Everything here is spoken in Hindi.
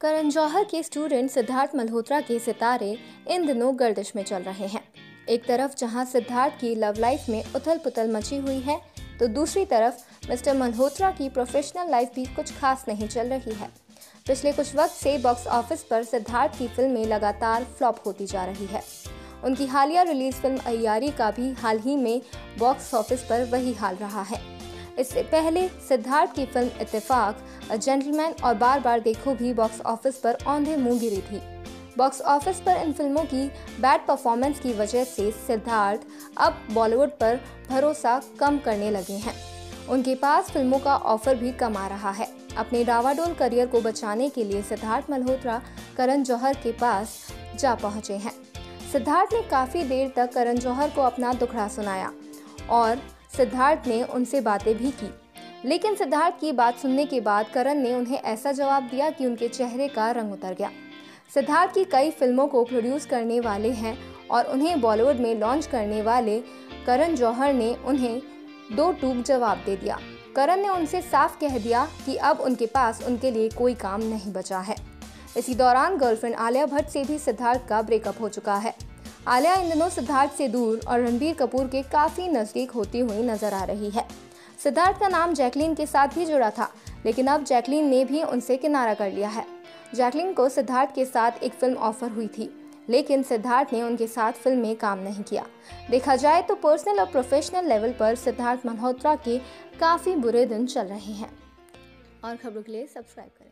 करण जौहर के स्टूडेंट सिद्धार्थ मल्होत्रा के सितारे इन दिनों गर्दिश में चल रहे हैं। एक तरफ़ जहाँ सिद्धार्थ की लव लाइफ में उथल पुथल मची हुई है तो दूसरी तरफ़ मिस्टर मल्होत्रा की प्रोफेशनल लाइफ भी कुछ खास नहीं चल रही है। पिछले कुछ वक्त से बॉक्स ऑफ़िस पर सिद्धार्थ की फ़िल्में लगातार फ्लॉप होती जा रही है। उनकी हालिया रिलीज़ फ़िल्म अयारी का भी हाल ही में बॉक्स ऑफ़िस पर वही हाल रहा है। इससे पहले सिद्धार्थ की फ़िल्म इत्तेफाक जेंटलमैन और बार बार देखो भी बॉक्स ऑफ़िस पर औंधे मुँह गिरी थी। बॉक्स ऑफ़िस पर इन फ़िल्मों की बैड परफॉर्मेंस की वजह से सिद्धार्थ अब बॉलीवुड पर भरोसा कम करने लगे हैं। उनके पास फ़िल्मों का ऑफ़र भी कम आ रहा है। अपने डावाडोल करियर को बचाने के लिए सिद्धार्थ मल्होत्रा, करण जौहर के पास जा पहुँचे हैं। सिद्धार्थ ने काफ़ी देर तक करण जौहर को अपना दुखड़ा सुनाया और सिद्धार्थ ने उनसे बातें भी की। लेकिन सिद्धार्थ की बात सुनने के बाद करण ने उन्हें ऐसा जवाब दिया कि उनके चेहरे का रंग उतर गया। सिद्धार्थ की कई फ़िल्मों को प्रोड्यूस करने वाले हैं और उन्हें बॉलीवुड में लॉन्च करने वाले करण जौहर ने उन्हें दो टूक जवाब दे दिया। करण ने उनसे साफ़ कह दिया कि अब उनके पास उनके लिए कोई काम नहीं बचा है। इसी दौरान गर्लफ्रेंड आलिया भट्ट से भी सिद्धार्थ का ब्रेकअप हो चुका है। आलिया इन दिनों सिद्धार्थ से दूर और रणबीर कपूर के काफ़ी नज़दीक होती हुई नज़र आ रही है। सिद्धार्थ का नाम जैकलीन के साथ भी जुड़ा था, लेकिन अब जैकलीन ने भी उनसे किनारा कर लिया है। जैकलीन को सिद्धार्थ के साथ एक फ़िल्म ऑफ़र हुई थी, लेकिन सिद्धार्थ ने उनके साथ फ़िल्म में काम नहीं किया। देखा जाए तो पर्सनल और प्रोफेशनल लेवल पर सिद्धार्थ मल्होत्रा के काफ़ी बुरे दिन चल रहे हैं। और खबरों के लिए सब्सक्राइब करें।